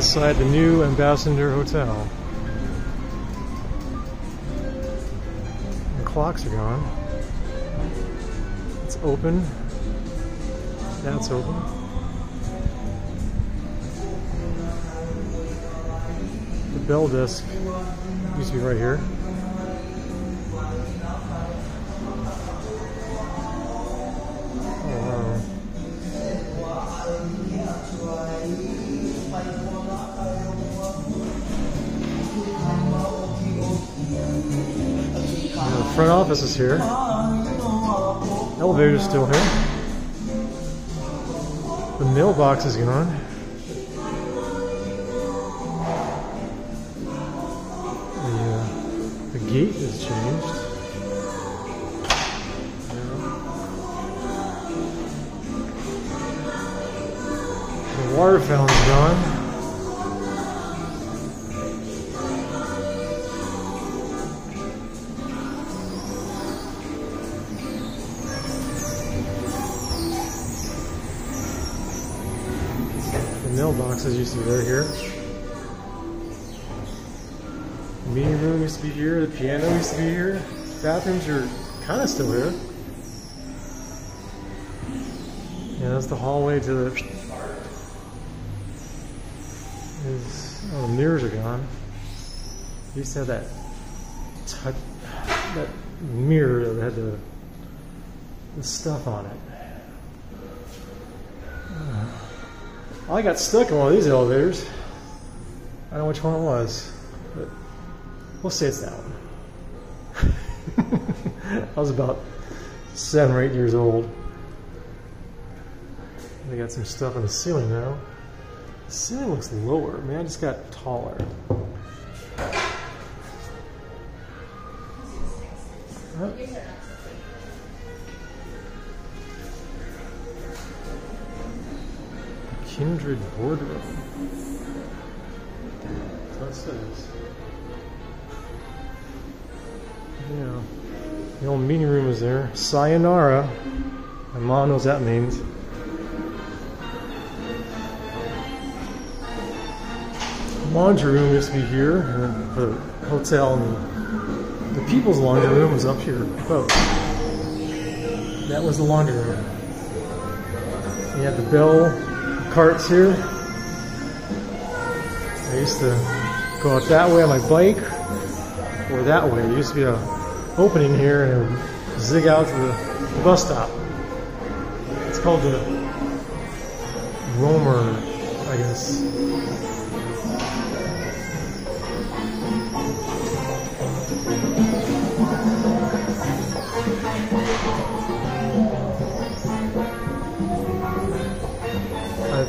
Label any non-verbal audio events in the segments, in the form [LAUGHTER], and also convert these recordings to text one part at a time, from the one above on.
inside the new Ambassador Hotel. The clocks are gone. It's open. That's open. The bell desk used to be right here. Front office is here. Elevator's still here. The mailbox is gone. The, uh, the gate is changed. The water fountain's gone. Mailboxes used to be right here. The meeting room used to be here. The piano used to be here. Bathrooms are kind of still here. Yeah, that's the hallway to the. Is oh, the mirrors are gone. To have that touch, that mirror that had the, the stuff on it. I got stuck in one of these elevators. I don't know which one it was, but we'll say it's that one. [LAUGHS] I was about seven or eight years old. They got some stuff on the ceiling now. The ceiling looks lower. Man, I just got taller. Huh? Kindred Boardroom. That says. Yeah. The old meeting room is there. Sayonara. My mom knows that means. Laundry room used to be here and the hotel and the people's laundry room was up here. Oh. That was the laundry room. You had the bell carts here. I used to go out that way on my bike or that way. There used to be a opening here and zig out to the, bus stop. It's called the Romer, I guess. I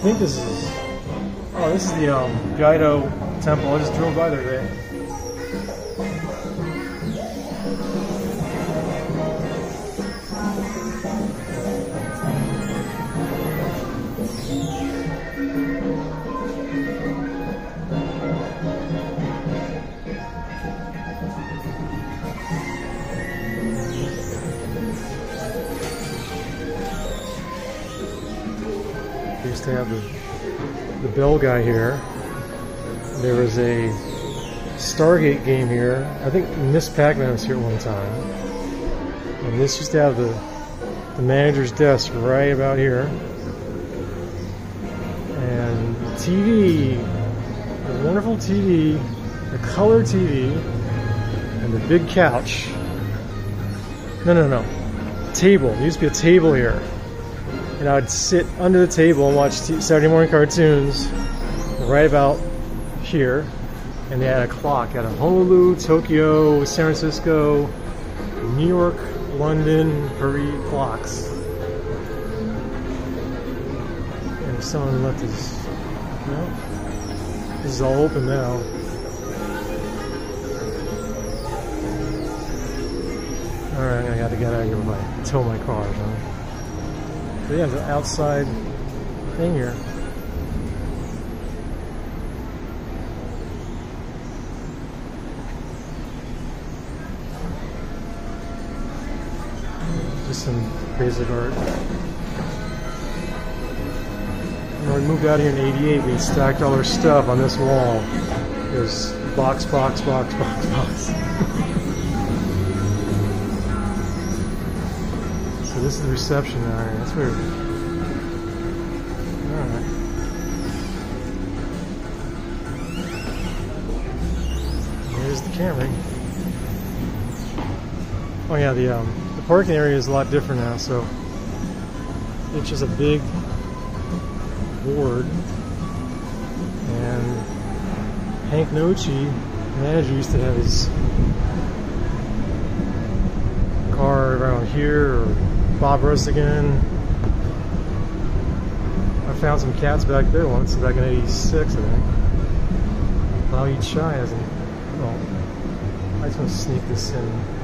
think this is. Oh, this is the um, Gaido Temple. I just drove by there today. Used to have the, the bell guy here. There was a Stargate game here. I think Ms. Pac-Man was here one time. And this used to have the, the manager's desk right about here. And TV, a wonderful TV, a color TV, and the big couch. No, no, no. Table. There used to be a table here and I would sit under the table and watch Saturday morning cartoons right about here. And they had a clock at Honolulu, Tokyo, San Francisco, New York, London, Paris clocks. And someone left his. Well, this is all open now. Alright, I gotta get out of here before I tow my car, huh? So yeah, the outside thing here. Just some basic art. When we moved out here in 88, we stacked all our stuff on this wall. It was box, box, box, box, box. [LAUGHS] this is the reception area. That's weird. Alright. Here's the Camry. Oh yeah, the um, the parking area is a lot different now. So it's just a big board, and Hank Nochi, manager, used to have his car around here, or Bob Rustigan. I found some cats back there once, back in '86, I think. Lao Chai hasn't. Well, I just want to sneak this in.